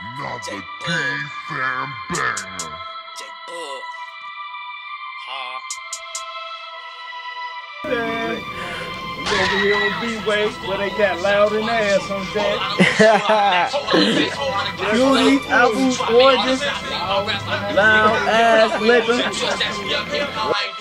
Another D-Fam banger. J Bug. Ha. We over here on B-Way where they got loud and ass on that. Beauty, apples, oranges, loud ass liquor.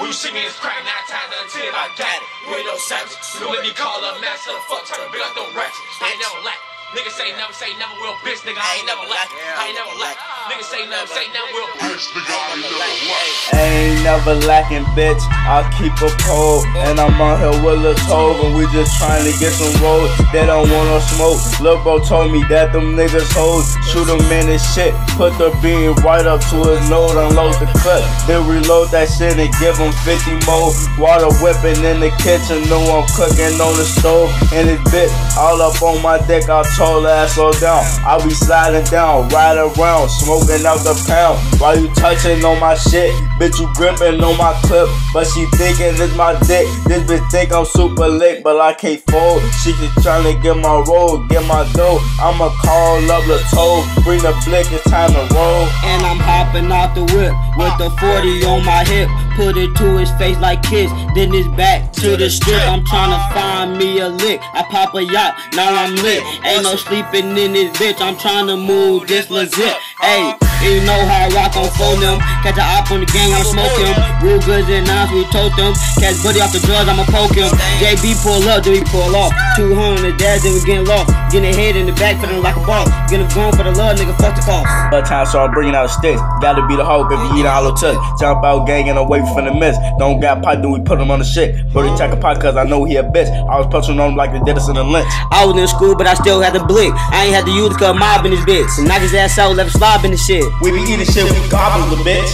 When you see me, it's crack nine times out of ten. I got it. You ain't no savage. Don't let me call up master. Fuck, turn big up no ratchet. I ain't never lack. Niggas say never, say never, real bitch, nigga. I ain't never lack. I ain't never lack. Niggas say never, say never, real bitch. Bitch, nigga, I ain't never lack. Never lacking, bitch. I keep a pole, and I'm on here with a Tove, and we just trying to get some rolls. They don't want no smoke. Lil' bro told me that them niggas hoes. Shoot him in his shit, put the beam right up to his nose, unload the clip, then reload that shit and give him 50 more. Water whipping in the kitchen, know I'm cooking on the stove, and this bitch all up on my dick. I told her ass slow down. I be sliding down, right around, smoking out the pound. While you touching on my shit, bitch, you gripping on my clip, but she thinking it's my dick. This bitch think I'm super lit, but I can't fold. She just trying to get my roll, get my dough. I'ma call up the toe, bring the blick, it's time to roll. And I'm hopping off the whip with the 40 on my hip. Put it to his face like kiss, then it's back to the strip. I'm trying to find me a lick. I pop a yacht, now I'm lit. Ain't no sleeping in this bitch. I'm trying to move this legit. Hey, you know how I rock on phone them. Catch a op on the gang, I'ma smoke him. Real goods and nines, we told them. Catch buddy off the drugs, I'ma poke him. JB pull up, then we pull off. 200 dash, then we getting lost. Getting head in the back, feeling like a boss. Getting going for the love, nigga, fuck the cost. But time, so I'm bringing out sticks. Gotta be the Hulk if you eat a hollow touch. Jump out gang and away from the mess. Don't got pot, then we put him on the shit. Brody take a pot cause I know he a bitch. I was punching on him like did us in the lynch. I was in school, but I still had to blick. I ain't had to use the cut mob in this bitch. Knock his ass out, let him slob in this shit. We be eating shit, we gobble the bitch.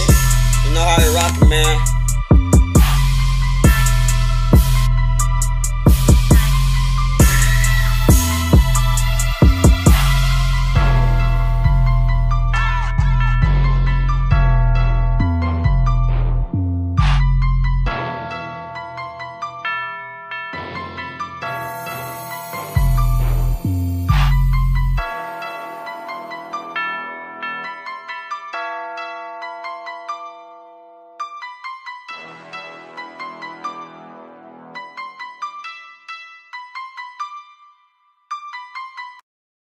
You know how they rockin', man.